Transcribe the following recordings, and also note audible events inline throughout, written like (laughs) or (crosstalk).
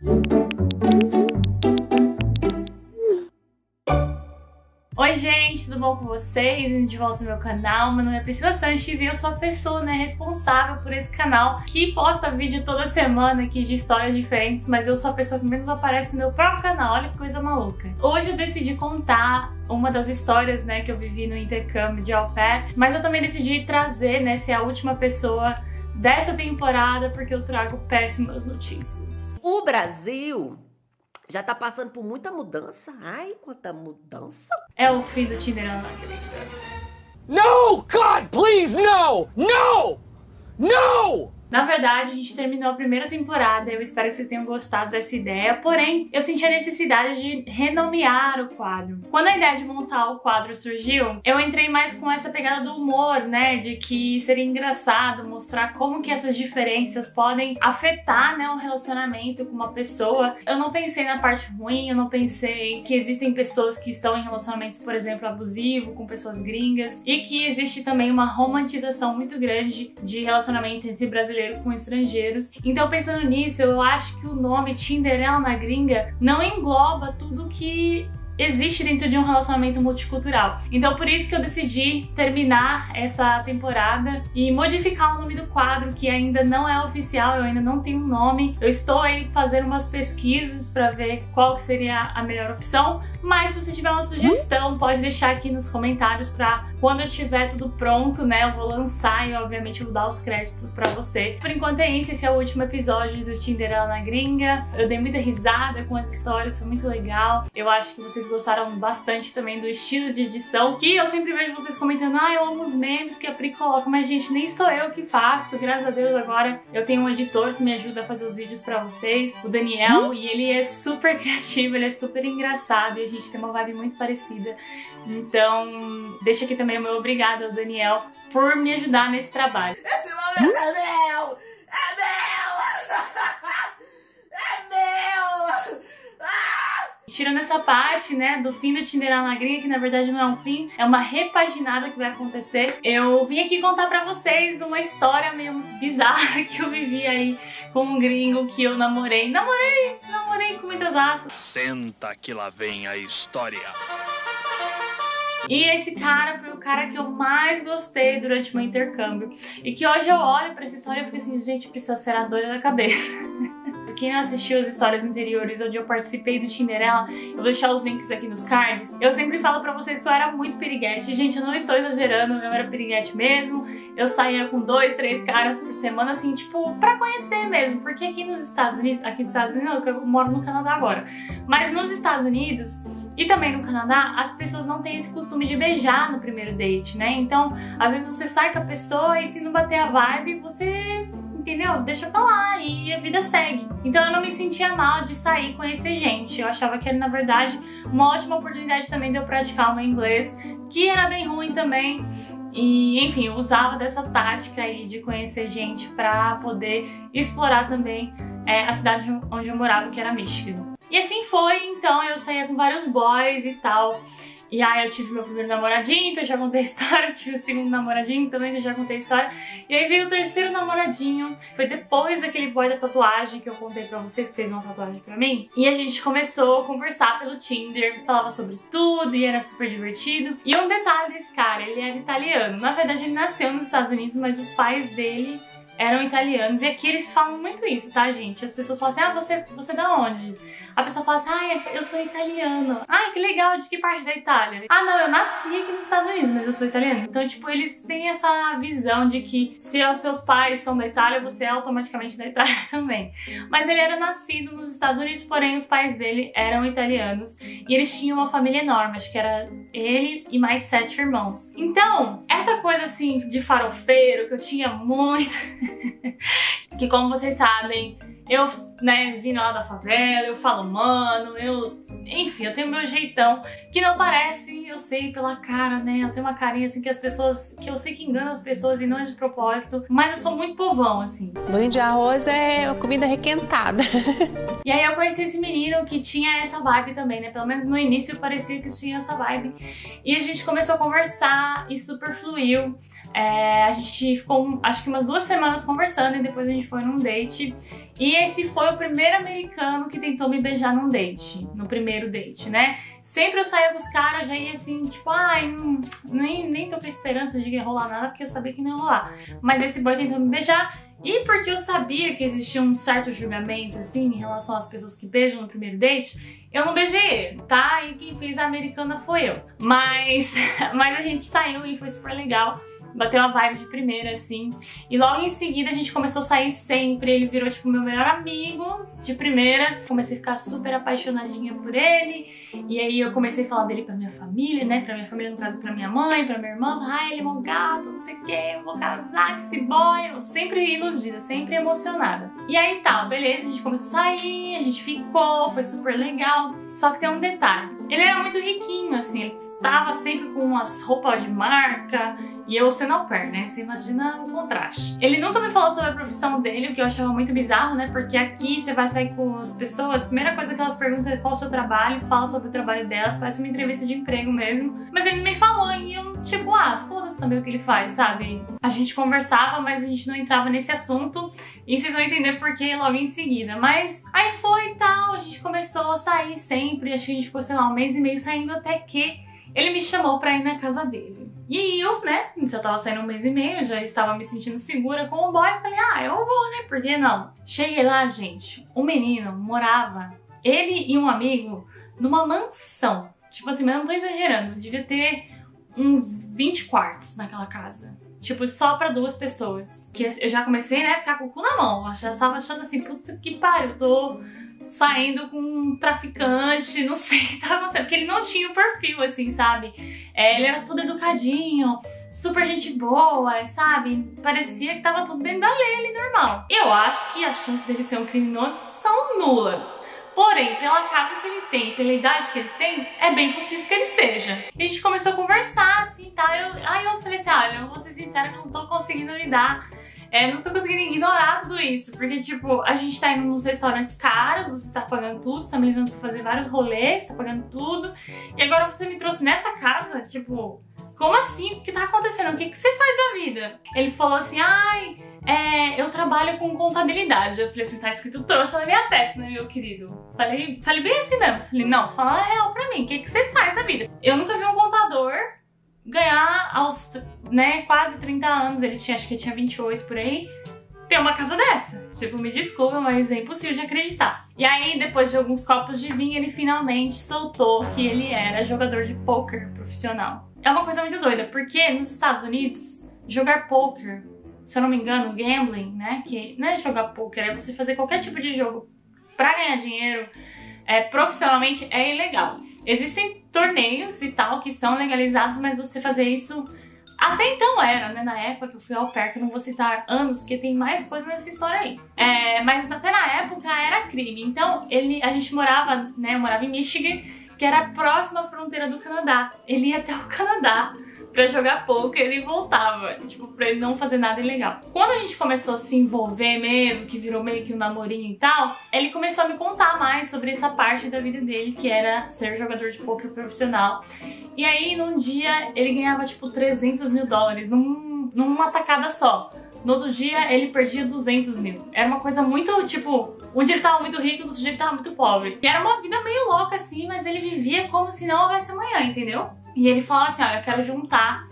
Oi gente, tudo bom com vocês? De volta no meu canal, meu nome é Priscila Sanches e eu sou a pessoa né, responsável por esse canal que posta vídeo toda semana aqui de histórias diferentes, mas eu sou a pessoa que menos aparece no meu próprio canal, olha que coisa maluca. Hoje eu decidi contar uma das histórias né, que eu vivi no intercâmbio de au pair, mas eu também decidi trazer, né, ser a última pessoa dessa temporada porque eu trago péssimas notícias. O Brasil já tá passando por muita mudança. Ai, quanta mudança. É o fim do Tinderão na No, God, please, no! No! No! Na verdade, a gente terminou a primeira temporada, eu espero que vocês tenham gostado dessa ideia, porém, eu senti a necessidade de renomear o quadro. Quando a ideia de montar o quadro surgiu, eu entrei mais com essa pegada do humor, né, de que seria engraçado mostrar como que essas diferenças podem afetar, né, um relacionamento com uma pessoa. Eu não pensei na parte ruim, eu não pensei que existem pessoas que estão em relacionamentos, por exemplo, abusivo com pessoas gringas e que existe também uma romantização muito grande de relacionamento entre brasileiros com estrangeiros. Então, pensando nisso, eu acho que o nome Tinderela na gringa não engloba tudo que existe dentro de um relacionamento multicultural. Então por isso que eu decidi terminar essa temporada e modificar o nome do quadro, que ainda não é oficial, eu ainda não tenho um nome. Eu estou aí fazendo umas pesquisas para ver qual seria a melhor opção, mas se você tiver uma sugestão, pode deixar aqui nos comentários para quando eu tiver tudo pronto, né, eu vou lançar e obviamente vou dar os créditos para você. Por enquanto é isso, esse é o último episódio do Tinderela na Gringa. Eu dei muita risada com as histórias, foi muito legal. Eu acho que vocês gostaram bastante também do estilo de edição, que eu sempre vejo vocês comentando, ah, eu amo os memes que a Pri coloca, mas gente, nem sou eu que faço, graças a Deus agora eu tenho um editor que me ajuda a fazer os vídeos pra vocês, o Daniel, e ele é super (laughs) criativo, ele é super engraçado e a gente tem uma vibe muito parecida. Então, deixa aqui também o meu obrigado ao Daniel por me ajudar nesse trabalho. Esse momento é meu! É meu! (laughs) É meu! Tirando essa parte, né, do fim do Tinder na gringa, que na verdade não é um fim, é uma repaginada que vai acontecer. Eu vim aqui contar pra vocês uma história meio bizarra (laughs) que eu vivi aí com um gringo que eu namorei. Namorei, namorei com muitas asas. Senta que lá vem a história. E esse cara foi o cara que eu mais gostei durante meu intercâmbio. E que hoje eu olho pra essa história e fico assim, gente, precisa ser a doida da cabeça. (laughs) Quem não assistiu as histórias anteriores onde eu participei do Tinderela, eu vou deixar os links aqui nos cards. Eu sempre falo pra vocês que eu era muito piriguete. Gente, eu não estou exagerando, eu era piriguete mesmo. Eu saía com dois, três caras por semana, assim, tipo, pra conhecer mesmo. Porque aqui nos Estados Unidos, aqui nos Estados Unidos, não, eu moro no Canadá agora. Mas nos Estados Unidos, e também no Canadá, as pessoas não têm esse costume de beijar no primeiro date, né? Então, às vezes você sai com a pessoa e se não bater a vibe, você entendeu? Deixa pra lá e a vida segue. Então eu não me sentia mal de sair conhecer gente. Eu achava que era, na verdade, uma ótima oportunidade também de eu praticar o meu inglês, que era bem ruim também. E, enfim, eu usava dessa tática aí de conhecer gente pra poder explorar também é, a cidade onde eu morava, que era Michigan. E assim foi, então eu saía com vários boys e tal. E aí eu tive meu primeiro namoradinho, que eu já contei a (laughs) história, tive o segundo namoradinho também, que eu já contei a história. E aí veio o terceiro namoradinho, foi depois daquele boy da tatuagem que eu contei pra vocês, que fez uma tatuagem pra mim. E a gente começou a conversar pelo Tinder, falava sobre tudo e era super divertido. E um detalhe desse cara, ele era italiano. Na verdade ele nasceu nos Estados Unidos, mas os pais dele eram italianos. E aqui eles falam muito isso, tá, gente? As pessoas falam assim, ah, você, você é da onde? A pessoa fala assim, ah, eu sou italiano. Ah, que legal, de que parte da Itália? Ah, não, eu nasci aqui nos Estados Unidos, mas eu sou italiano. Então, tipo, eles têm essa visão de que se os seus pais são da Itália, você é automaticamente da Itália (laughs) também. Mas ele era nascido nos Estados Unidos, porém os pais dele eram italianos. E eles tinham uma família enorme, acho que era ele e mais sete irmãos. Então, essa coisa assim de farofeiro que eu tinha muito, (laughs) que como vocês sabem, eu, né, vim lá da favela, eu falo mano, eu... Enfim, eu tenho meu jeitão, que não parece, eu sei pela cara, né, eu tenho uma carinha assim que as pessoas... Que eu sei que engana as pessoas e não é de propósito, mas eu sou muito povão, assim. Banho de arroz é comida requentada. (laughs) e aí eu conheci esse menino que tinha essa vibe também, né, pelo menos no início parecia que tinha essa vibe. E a gente começou a conversar e super fluiu. É, a gente ficou, acho que umas duas semanas conversando e depois a gente foi num date. E esse foi o primeiro americano que tentou me beijar num date, no primeiro date, né? Sempre eu saía com os caras, já ia assim, tipo, ai, hum, nem, nem tô com esperança de rolar nada, porque eu sabia que não ia rolar. Mas esse boy tentou me beijar, e porque eu sabia que existia um certo julgamento, assim, em relação às pessoas que beijam no primeiro date, eu não beijei ele, tá? E quem fez a americana foi eu. Mas, (laughs) mas a gente saiu e foi super legal bateu a vibe de primeira, assim. E logo em seguida a gente começou a sair sempre. Ele virou, tipo, meu melhor amigo de primeira. Comecei a ficar super apaixonadinha por ele. E aí eu comecei a falar dele pra minha família, né? Pra minha família, no caso, pra minha mãe, pra minha irmã. Ai, ele é um gato, não sei o que, eu vou casar com esse boy. Eu sempre iludida, sempre emocionada. E aí tá, beleza, a gente começou a sair, a gente ficou, foi super legal. Só que tem um detalhe. Ele era muito riquinho, assim, ele estava sempre com umas roupas de marca e eu sendo au pair, né? Você imagina o contraste. Ele nunca me falou sobre a profissão dele, o que eu achava muito bizarro, né? Porque aqui você vai sair com as pessoas, a primeira coisa que elas perguntam é qual é o seu trabalho, fala sobre o trabalho delas, parece uma entrevista de emprego mesmo. Mas ele me falou e eu, tipo, ah, foda-se também o que ele faz, sabe? A gente conversava, mas a gente não entrava nesse assunto e vocês vão entender por que logo em seguida. Mas aí foi e tal, a gente começou a sair sempre, acho que a gente ficou, sei lá, um mês e meio saindo até que ele me chamou pra ir na casa dele. E aí eu, né, já tava saindo um mês e meio, já estava me sentindo segura com o boy, falei, ah, eu vou, né, por que não? Cheguei lá, gente, o menino morava, ele e um amigo, numa mansão. Tipo assim, mas não tô exagerando, devia ter uns 20 quartos naquela casa. Tipo, só pra duas pessoas. Que eu já comecei, né, a ficar com o cu na mão. Eu já tava achando assim, puta que pariu, tô saindo com um traficante, não sei, (laughs) tava acontecendo, porque ele não tinha o perfil, assim, sabe? É, ele era todo educadinho, super gente boa, sabe? Parecia que tava tudo dentro da lei ali, normal. Eu acho que as chances dele ser um criminoso são nulas. Porém, pela casa que ele tem, pela idade que ele tem, é bem possível que ele seja. E a gente começou a conversar, assim, tá? Eu, aí eu falei assim, olha, eu vou ser sincera que eu não tô conseguindo lidar é, não tô conseguindo ignorar tudo isso, porque, tipo, a gente tá indo nos restaurantes caros, você tá pagando tudo, você tá me levando pra fazer vários rolês, tá pagando tudo, e agora você me trouxe nessa casa, tipo, como assim? O que tá acontecendo? O que, que você faz da vida? Ele falou assim, ai, é, eu trabalho com contabilidade. Eu falei assim, tá escrito trouxa na minha testa, né, meu querido? Falei, falei bem assim mesmo. Falei, não, fala real pra mim, o que, que você faz da vida? Eu nunca vi um contador ganhar aos, né, quase 30 anos, ele tinha, acho que tinha 28 por aí, ter uma casa dessa. Tipo, me desculpa, mas é impossível de acreditar. E aí, depois de alguns copos de vinho, ele finalmente soltou que ele era jogador de poker profissional. É uma coisa muito doida, porque nos Estados Unidos, jogar poker, se eu não me engano, gambling, né, que não é jogar poker, é você fazer qualquer tipo de jogo para ganhar dinheiro é, profissionalmente é ilegal. Existem torneios e tal que são legalizados, mas você fazer isso até então era, né? Na época que eu fui ao pé, que eu não vou citar anos, porque tem mais coisa nessa história aí. É, mas até na época era crime. Então, ele, a gente morava, né? Eu morava em Michigan, que era próxima à fronteira do Canadá. Ele ia até o Canadá pra jogar poker e voltava, tipo, pra ele não fazer nada ilegal. Quando a gente começou a se envolver mesmo, que virou meio que um namorinho e tal, ele começou a me contar mais sobre essa parte da vida dele, que era ser jogador de poker profissional. E aí, num dia, ele ganhava, tipo, 300 mil dólares num, numa tacada só. No outro dia, ele perdia 200 mil. Era uma coisa muito, tipo, um dia ele tava muito rico, no outro dia ele tava muito pobre. E era uma vida meio louca, assim, mas ele vivia como se não houvesse amanhã, entendeu? E ele falou assim, olha, eu quero juntar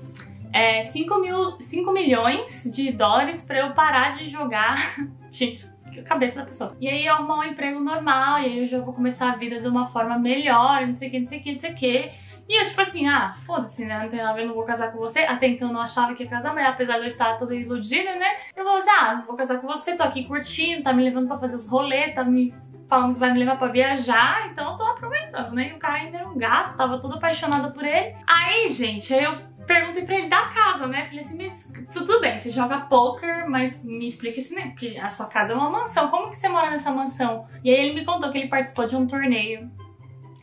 é, 5, mil, 5 milhões de dólares pra eu parar de jogar. (laughs) Gente, cabeça da pessoa. E aí eu arrumar um emprego normal, e aí eu já vou começar a vida de uma forma melhor, não sei o que, não sei o que, não sei o que. E eu, tipo assim, ah, foda-se, né? Não tem nada a ver, não vou casar com você. Até então eu não achava que ia casar, mas apesar de eu estar toda iludida, né? Eu vou assim, ah, vou casar com você, tô aqui curtindo, tá me levando pra fazer os rolês, tá me falando que vai me levar pra viajar, então eu tô aproveitando, né? E o cara ainda era um gato, tava toda apaixonada por ele. Aí, gente, aí eu perguntei pra ele da casa, né? Falei assim, mas tudo bem, você joga poker, mas me explica assim, né? Porque a sua casa é uma mansão, como que você mora nessa mansão? E aí ele me contou que ele participou de um torneio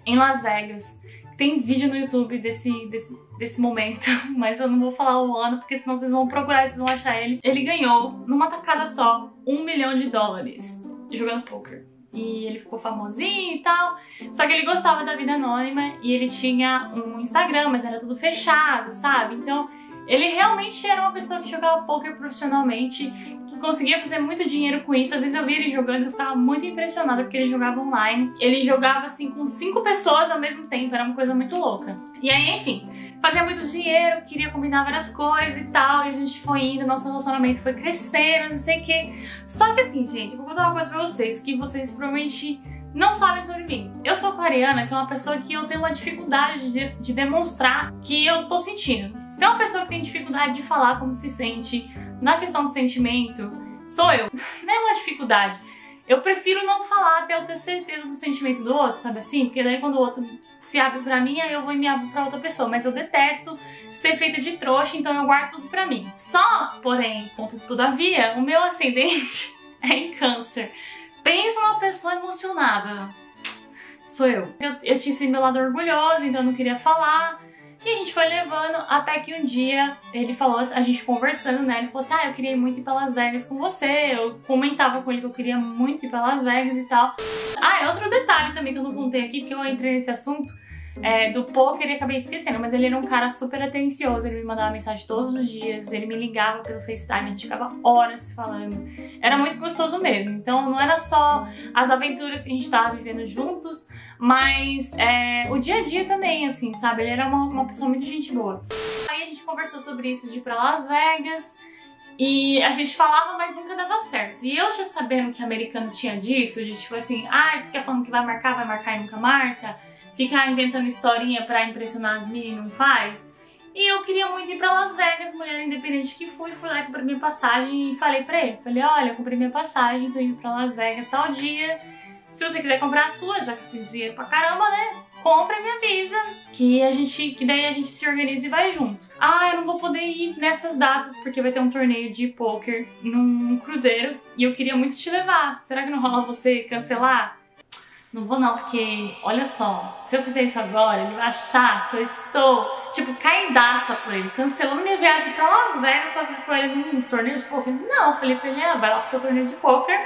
em Las Vegas. Tem vídeo no YouTube desse, desse, desse momento, (laughs) mas eu não vou falar o ano, porque senão vocês vão procurar vocês vão achar ele. Ele ganhou, numa tacada só, um milhão de dólares jogando poker e ele ficou famosinho e tal. Só que ele gostava da vida anônima e ele tinha um Instagram, mas era tudo fechado, sabe? Então ele realmente era uma pessoa que jogava poker profissionalmente, conseguia fazer muito dinheiro com isso. Às vezes eu via ele jogando e eu ficava muito impressionada porque ele jogava online. Ele jogava assim com cinco pessoas ao mesmo tempo, era uma coisa muito louca. E aí, enfim, fazia muito dinheiro, queria combinar várias coisas e tal, e a gente foi indo, nosso relacionamento foi crescendo, não sei o que. Só que assim, gente, vou contar uma coisa pra vocês, que vocês provavelmente não sabem sobre mim. Eu sou aquariana, que é uma pessoa que eu tenho uma dificuldade de, de demonstrar que eu tô sentindo. Se tem uma pessoa que tem dificuldade de falar como se sente na questão do sentimento, sou eu. (laughs) Não é uma dificuldade. Eu prefiro não falar até eu ter certeza do sentimento do outro, sabe assim? Porque daí quando o outro se abre pra mim, aí eu vou e me abro pra outra pessoa. Mas eu detesto ser feita de trouxa, então eu guardo tudo pra mim. Só, porém, contudo, todavia, o meu ascendente (laughs) é em câncer. Pensa numa pessoa emocionada. Sou eu. Eu, eu tinha esse meu lado orgulhoso, então eu não queria falar. E a gente foi levando até que um dia ele falou, a gente conversando, né? Ele falou assim: Ah, eu queria muito ir pra Las Vegas com você. Eu comentava com ele que eu queria muito ir pra Las Vegas e tal. Ah, é outro detalhe também que eu não contei aqui, porque eu entrei nesse assunto é, do poker e acabei esquecendo, mas ele era um cara super atencioso, ele me mandava mensagem todos os dias, ele me ligava pelo FaceTime, a gente ficava horas falando. Era muito gostoso mesmo. Então não era só as aventuras que a gente tava vivendo juntos, mas é, o dia a dia também, assim, sabe? Ele era uma, uma pessoa muito gente boa. Aí a gente conversou sobre isso de ir pra Las Vegas. E a gente falava, mas nunca dava certo. E eu já sabendo que americano tinha disso, de tipo assim, ah, fica falando que vai marcar, vai marcar e nunca marca ficar inventando historinha pra impressionar as meninas não faz. E eu queria muito ir pra Las Vegas, mulher independente que fui, fui lá, comprei minha passagem e falei pra ele, falei, olha, comprei minha passagem, tô indo pra Las Vegas tal dia, se você quiser comprar a sua, já que tem dinheiro pra caramba, né, compra e me avisa, que a gente, que daí a gente se organiza e vai junto. Ah, eu não vou poder ir nessas datas, porque vai ter um torneio de poker num cruzeiro, e eu queria muito te levar, será que não rola você cancelar? Não vou não, porque olha só, se eu fizer isso agora, ele vai achar que eu estou, tipo, caidaça por ele, cancelando minha viagem pra Las Vegas pra ficar com ele num torneio de poker. Não, eu falei pra ele, ah, vai lá pro seu torneio de poker,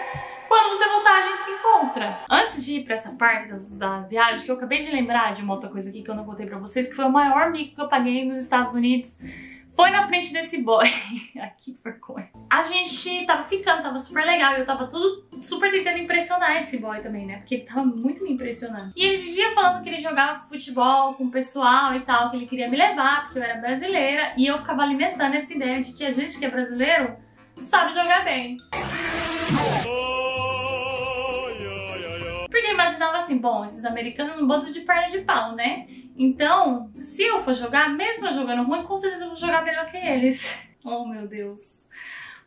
quando você voltar a gente se encontra. Antes de ir pra essa parte da, viagem, que eu acabei de lembrar de uma outra coisa aqui que eu não contei pra vocês, que foi o maior mico que eu paguei nos Estados Unidos foi na frente desse boy. (laughs) Ai, que vergonha. A gente tava ficando, tava super legal. Eu tava tudo super tentando impressionar esse boy também, né? Porque ele tava muito me impressionando. E ele vivia falando que ele jogava futebol com o pessoal e tal, que ele queria me levar, porque eu era brasileira. E eu ficava alimentando essa ideia de que a gente que é brasileiro sabe jogar bem. Imaginava assim, bom, esses americanos não botam de perna de pau, né? Então, se eu for jogar, mesmo jogando ruim, com certeza eu vou jogar melhor que eles. (laughs) Oh, meu Deus.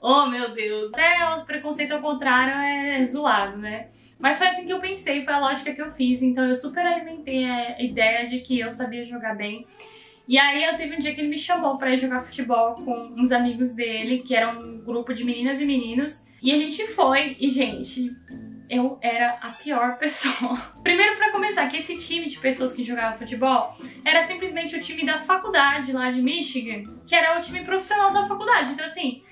Oh, meu Deus. Até o preconceito ao contrário é zoado, né? Mas foi assim que eu pensei, foi a lógica que eu fiz. Então eu super alimentei a ideia de que eu sabia jogar bem. E aí eu teve um dia que ele me chamou para ir jogar futebol com uns amigos dele, que eram um grupo de meninas e meninos. E a gente foi, e gente, eu era a pior (laughs) pessoa. Primeiro, para começar, que esse time de pessoas que jogavam futebol era simplesmente o time da faculdade lá de Michigan, que era o time profissional da faculdade. Então, assim,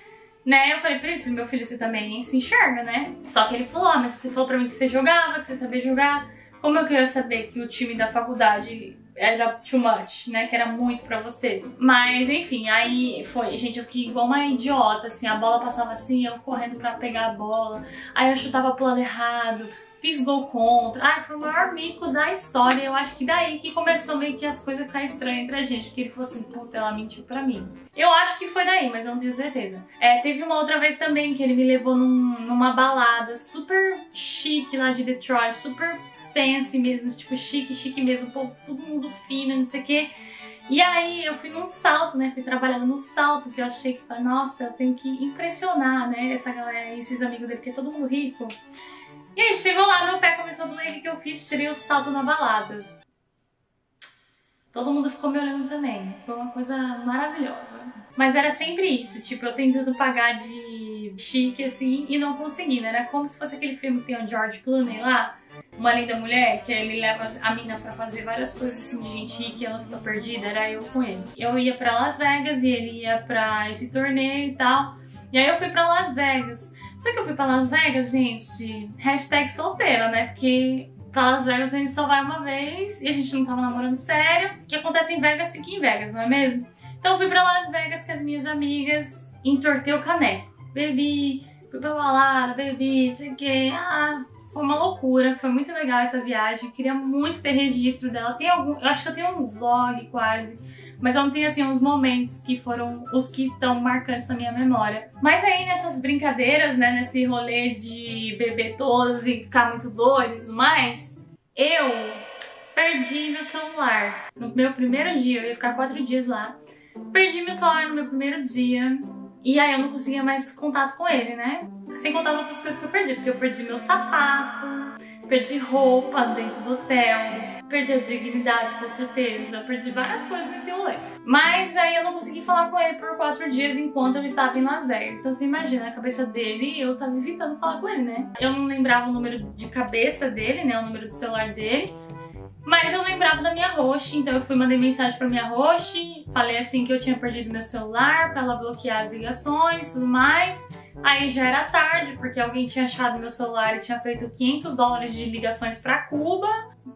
né, eu falei pra ele, meu filho, você também se enxerga, né? Só que ele falou, ah, mas você falou pra mim que você jogava, que você sabia jogar. Como eu queria saber que o time da faculdade era too much, né? Que era muito pra você. Mas, enfim, aí foi. Gente, eu fiquei igual uma idiota, assim. A bola passava assim, eu correndo pra pegar a bola. Aí eu chutava pro lado errado. Fiz gol contra. Ai, foi o maior mico da história. Eu acho que daí que começou meio que as coisas ficar estranhas entre a gente. Que ele falou assim, puta, ela mentiu pra mim. Eu acho que foi daí, mas eu não tenho certeza. É, teve uma outra vez também que ele me levou num, numa balada super chique lá de Detroit, super fancy mesmo, tipo chique, chique mesmo, povo, todo mundo fino, não sei o quê. E aí eu fui num salto, né? Fui trabalhando no salto, que eu achei que, nossa, eu tenho que impressionar, né? Essa galera, esses amigos dele, que é todo mundo rico. E aí chegou lá, meu pé começou a doer, o que eu fiz? Tirei o salto na balada. Todo mundo ficou me olhando também. Foi uma coisa maravilhosa. Mas era sempre isso, tipo, eu tentando pagar de chique, assim, e não conseguindo. Era como se fosse aquele filme que tem o George Clooney lá, uma Linda Mulher, que ele leva a mina pra fazer várias coisas assim de gente rica e ela fica perdida, era eu com ele. Eu ia pra Las Vegas e ele ia pra esse torneio e tal. E aí eu fui pra Las Vegas. Só que eu fui pra Las Vegas, gente, hashtag solteira, né? Porque pra Las Vegas a gente só vai uma vez e a gente não tava namorando sério. O que acontece em Vegas fica em Vegas, não é mesmo? Então eu fui pra Las Vegas com as minhas amigas, entortei o caneco. Bebi, fui pra balada, bebi, não sei o que. Ah, foi uma loucura, foi muito legal essa viagem. Queria muito ter registro dela. Tem algum, eu acho que eu tenho um vlog quase, mas eu não tenho assim uns momentos que foram os que estão marcantes na minha memória. Mas aí nessas brincadeiras, né, nesse rolê de beber todos e ficar muito doido e tudo mais, eu perdi meu celular. No meu primeiro dia, eu ia ficar quatro dias lá. Perdi meu celular no meu primeiro dia. E aí eu não conseguia mais contato com ele, né? Sem contar as outras coisas que eu perdi, porque eu perdi meu sapato, perdi roupa dentro do hotel, perdi a dignidade com certeza, perdi várias coisas nesse rolê. Mas aí eu não consegui falar com ele por quatro dias enquanto eu estava em Las Vegas. Então você imagina a cabeça dele eu tava evitando falar com ele, né? Eu não lembrava o número de cabeça dele, né? O número do celular dele. Mas eu lembrava da minha host, então eu fui mandei mensagem pra minha host, falei assim que eu tinha perdido meu celular pra ela bloquear as ligações e tudo mais. Aí já era tarde, porque alguém tinha achado meu celular e tinha feito 500 dólares de ligações pra Cuba,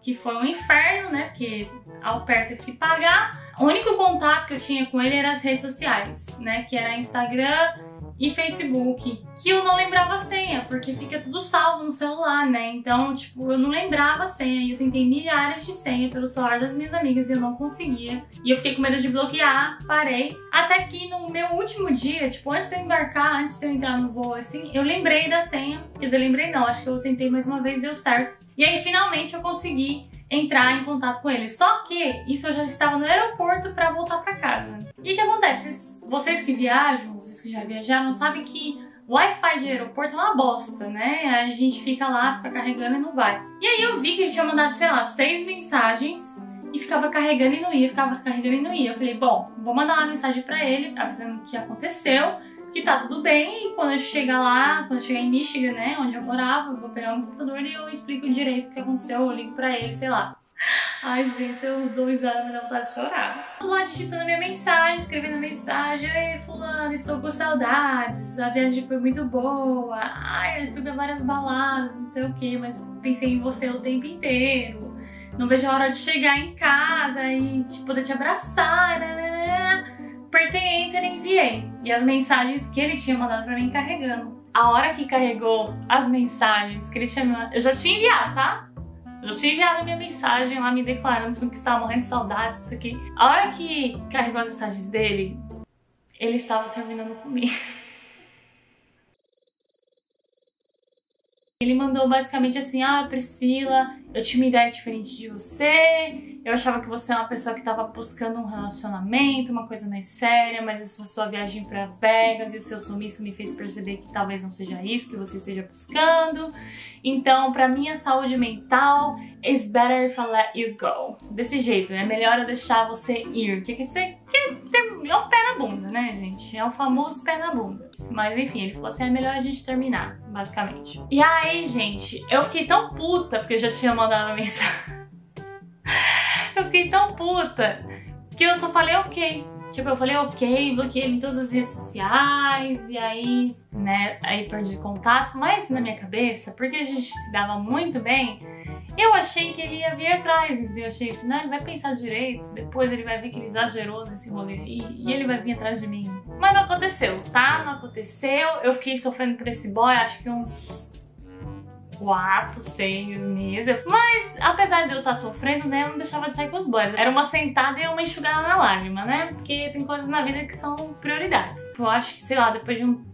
que foi um inferno, né? Porque ao perto teve que pagar. O único contato que eu tinha com ele era as redes sociais, né? Que era Instagram e Facebook, que eu não lembrava a senha, porque fica tudo salvo no celular, né? Então, tipo, eu não lembrava a senha e eu tentei milhares de senhas pelo celular das minhas amigas e eu não conseguia. E eu fiquei com medo de bloquear, parei. Até que no meu último dia, tipo, antes de eu embarcar, antes de eu entrar no voo, assim, eu lembrei da senha. Quer dizer, lembrei não, acho que eu tentei mais uma vez, deu certo. E aí, finalmente, eu consegui entrar em contato com ele. Só que isso eu já estava no aeroporto para voltar para casa. E o que acontece? Vocês que viajam, vocês que já viajaram, sabem que Wi-Fi de aeroporto é uma bosta, né? A gente fica lá, fica carregando e não vai. E aí eu vi que ele tinha mandado, sei lá, seis mensagens e ficava carregando e não ia, ficava carregando e não ia. Eu falei, bom, vou mandar uma mensagem para ele, avisando o que aconteceu, que tá tudo bem, e quando eu chegar lá, quando eu chegar em Michigan, né, onde eu morava, eu vou pegar um computador e eu explico direito o que aconteceu, eu ligo pra ele, sei lá. Ai, gente, eu dou risada, me dá vontade de chorar. Tô lá digitando minha mensagem, escrevendo mensagem. Ei, fulano, estou com saudades. A viagem foi muito boa. Ai, fui pra várias baladas, não sei o que, mas pensei em você o tempo inteiro. Não vejo a hora de chegar em casa e te poder te abraçar. Né? Apertei enter e enviei. E as mensagens que ele tinha mandado pra mim carregando. A hora que carregou as mensagens que ele tinha mandado, eu já tinha enviado, tá? Eu tinha enviado minha mensagem lá me declarando que estava morrendo de saudade, isso aqui. A hora que carregou as mensagens dele, ele estava terminando comigo. (laughs) Ele mandou basicamente assim: Ah, Priscila, eu tinha uma ideia diferente de você. Eu achava que você é uma pessoa que estava buscando um relacionamento, uma coisa mais séria, mas a sua viagem para Vegas e o seu sumiço me fez perceber que talvez não seja isso que você esteja buscando. Então, para minha saúde mental, it's better if I let you go. Desse jeito, é melhor eu deixar você ir. O que quer dizer? Que é um pé na bunda, né, gente? É o famoso pé na bunda. Mas enfim, ele falou assim: é melhor a gente terminar, basicamente. E aí, gente, eu fiquei tão puta porque eu já tinha mandado a (laughs) mensagem. eu fiquei tão puta que eu só falei ok. Tipo, eu falei ok, bloqueei ele em todas as redes sociais, e aí, né, aí perdi contato, mas na minha cabeça, porque a gente se dava muito bem, eu achei que ele ia vir atrás, entendeu? Eu achei, não, ele vai pensar direito, depois ele vai ver que ele exagerou nesse rolê e, e ele vai vir atrás de mim. Mas não aconteceu, tá? Não aconteceu, eu fiquei sofrendo por esse boy, acho que uns quatro, seis meses. Mas, apesar de eu estar sofrendo, né, eu não deixava de sair com os boys. Era uma sentada e uma enxugada na lágrima, né? Porque tem coisas na vida que são prioridades. Eu acho que, sei lá, depois de um,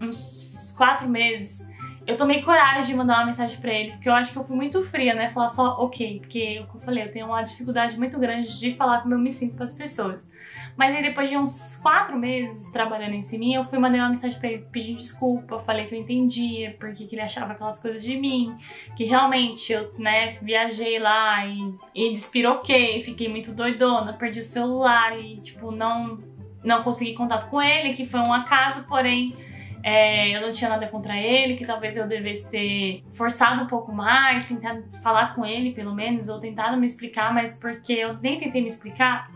uns quatro meses, eu tomei coragem de mandar uma mensagem pra ele, porque eu acho que eu fui muito fria, né? Falar só ok, porque, como eu falei, eu tenho uma dificuldade muito grande de falar como eu me sinto com as pessoas. Mas aí depois de uns quatro meses trabalhando em cima, eu fui mandar uma mensagem pra ele pedindo desculpa, falei que eu entendia, porque que ele achava aquelas coisas de mim, que realmente eu, né, viajei lá e, e despiroquei, fiquei muito doidona, perdi o celular e, tipo, não, não consegui contato com ele, que foi um acaso, porém é, eu não tinha nada contra ele, que talvez eu devesse ter forçado um pouco mais, tentado falar com ele pelo menos, ou tentado me explicar, mas porque eu nem tentei me explicar,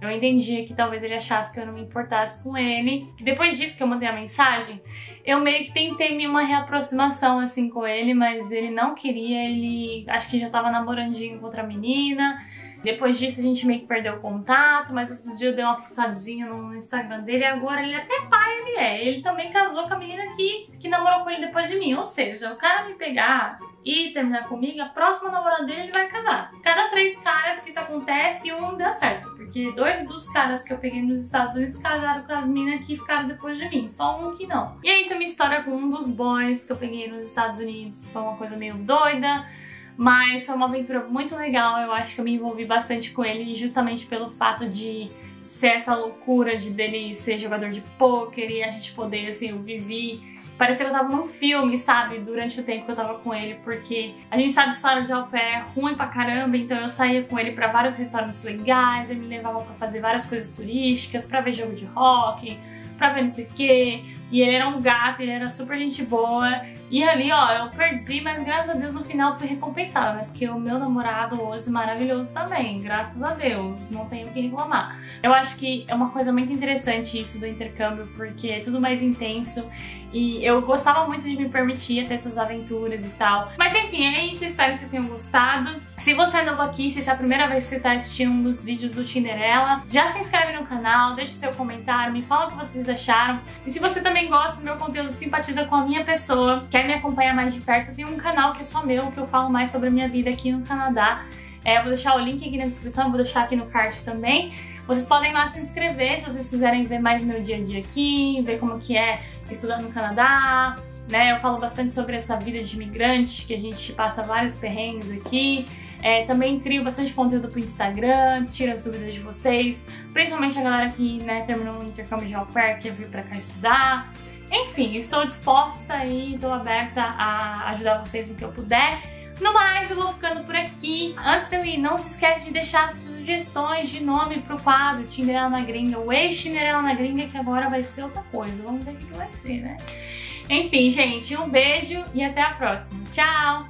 eu entendi que talvez ele achasse que eu não me importasse com ele. Depois disso que eu mandei a mensagem, eu meio que tentei uma reaproximação assim com ele, mas ele não queria, ele acho que já tava namorandinho com outra menina. Depois disso a gente meio que perdeu o contato, mas outro dia eu dei uma fuçadinha no Instagram dele e agora ele até pai ele é. Ele também casou com a menina que, que namorou com ele depois de mim. Ou seja, o cara me pegar e terminar comigo, a próxima namorada dele ele vai casar. Cada três caras que isso acontece, um dá certo. Porque dois dos caras que eu peguei nos Estados Unidos casaram com as minas que ficaram depois de mim. Só um que não. E é isso a minha história com um dos boys que eu peguei nos Estados Unidos. Foi uma coisa meio doida. Mas foi uma aventura muito legal. Eu acho que eu me envolvi bastante com ele justamente pelo fato de ser essa loucura de dele ser jogador de pôquer e a gente poder, assim, eu vivi parecia que eu tava num filme, sabe? Durante o tempo que eu tava com ele, porque a gente sabe que o salário de au pair é ruim pra caramba, então eu saía com ele pra vários restaurantes legais, ele me levava pra fazer várias coisas turísticas, pra ver jogo de rock, pra ver não sei o quê. E ele era um gato, ele era super gente boa. E ali, ó, eu perdi, mas graças a Deus no final fui recompensada, né? Porque o meu namorado hoje maravilhoso também, graças a Deus, não tenho o que reclamar. Eu acho que é uma coisa muito interessante isso do intercâmbio, porque é tudo mais intenso e eu gostava muito de me permitir ter essas aventuras e tal. Mas enfim, é isso, espero que vocês tenham gostado. Se você é novo aqui, se essa é a primeira vez que você está assistindo um dos vídeos do Tinderela, já se inscreve no canal, deixe seu comentário, me fala o que vocês acharam. E se você também gosta do meu conteúdo, simpatiza com a minha pessoa, quer me acompanhar mais de perto, tem um canal que é só meu, que eu falo mais sobre a minha vida aqui no Canadá. É, vou deixar o link aqui na descrição, vou deixar aqui no card também. Vocês podem lá se inscrever se vocês quiserem ver mais meu dia a dia aqui, ver como que é estudar no Canadá, né? Eu falo bastante sobre essa vida de imigrante, que a gente passa vários perrengues aqui. É, também crio bastante conteúdo pro Instagram, tiro as dúvidas de vocês, principalmente a galera que né, terminou o intercâmbio de au pair, que vir pra cá estudar. Enfim, estou disposta e estou aberta a ajudar vocês no que eu puder. No mais, eu vou ficando por aqui. Antes de eu ir, não se esquece de deixar sugestões de nome pro quadro Tinderela na Gringa, o ex-Tinderela na Gringa, que agora vai ser outra coisa. Vamos ver o que vai ser, né? Enfim, gente, um beijo e até a próxima. Tchau!